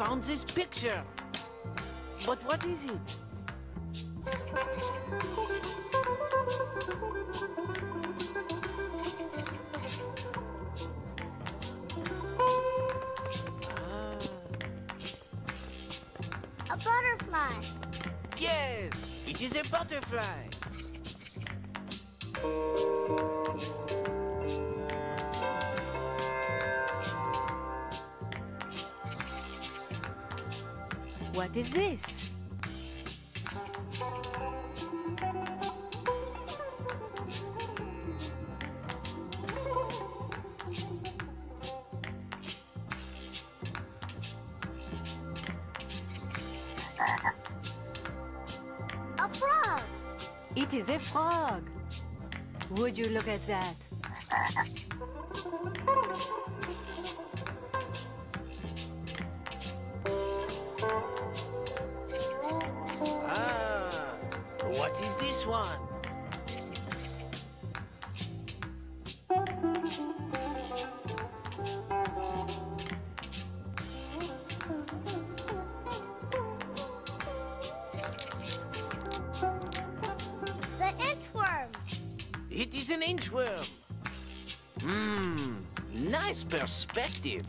found this picture. But what is it? Ah, A butterfly. yes, it is a butterfly. What is this? A frog. It is a frog. Would you look at that? An inchworm. Hmm, nice perspective.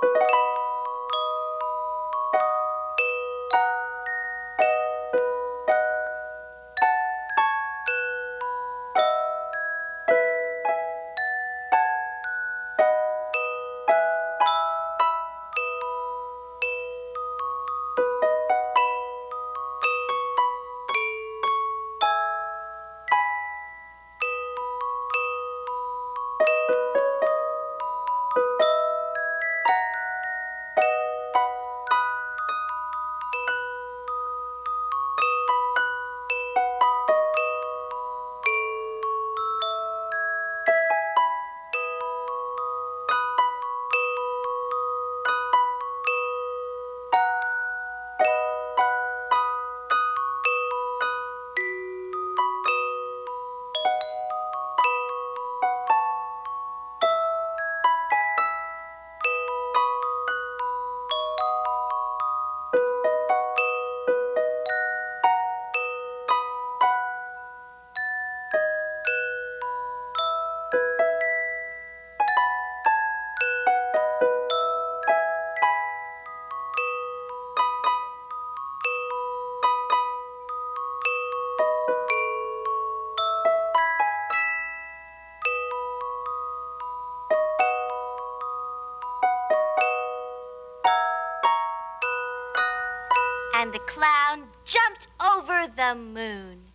And clown jumped over the moon.